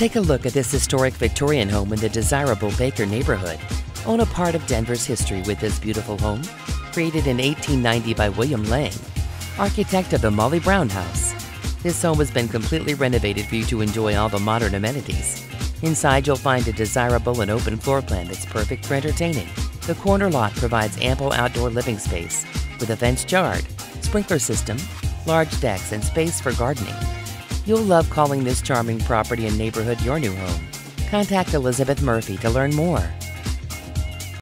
Take a look at this historic Victorian home in the desirable Baker neighborhood. Own a part of Denver's history with this beautiful home, created in 1890 by William Lang, architect of the Molly Brown House. This home has been completely renovated for you to enjoy all the modern amenities. Inside, you'll find a desirable and open floor plan that's perfect for entertaining. The corner lot provides ample outdoor living space with a fenced yard, sprinkler system, large decks, and space for gardening. You'll love calling this charming property and neighborhood your new home. Contact Elizabeth Murphy to learn more.